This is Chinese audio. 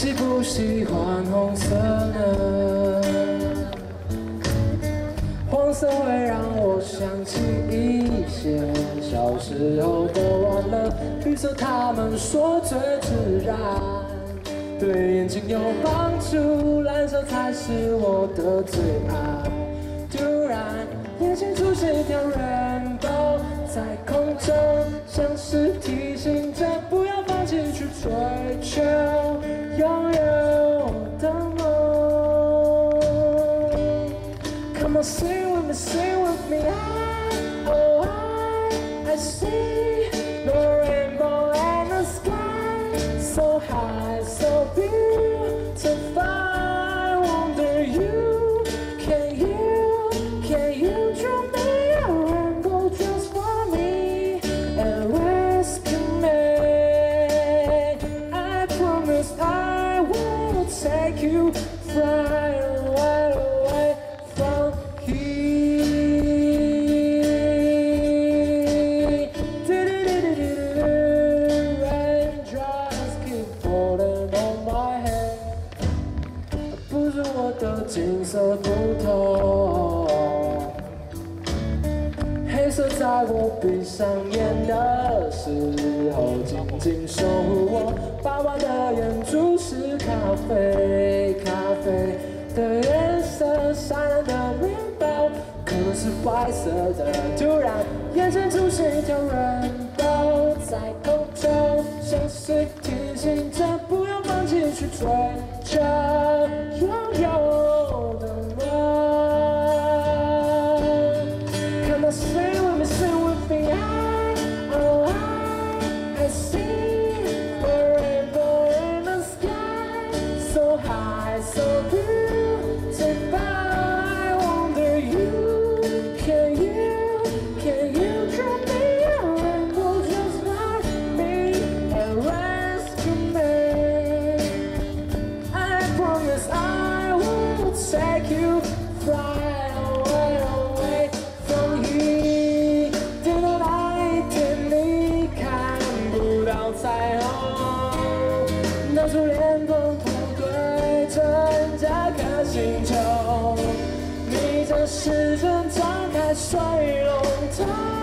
喜不喜欢红色呢？黄色会让我想起一些小时候的玩乐，绿色他们说最自然，对眼睛有帮助，蓝色才是我的最爱。突然，眼前出现一条 rainbow，在空中，像是提醒 Come on, sing with me, sing with me. I, oh, I, I see the rainbow and the sky so high, so beautiful. I wonder you, can you, can you draw me a rainbow just for me and rescue me? I promise I will take you fly 在我闭上眼的时候，紧紧守护我。爸爸的眼珠是咖啡，咖啡的颜色，闪亮的面包可能是白色的。突然，眼前出现一条人道，在空中，像是提醒着不要放弃去追求拥有当初连光不对称这颗星球，逆着时针张开水龙头。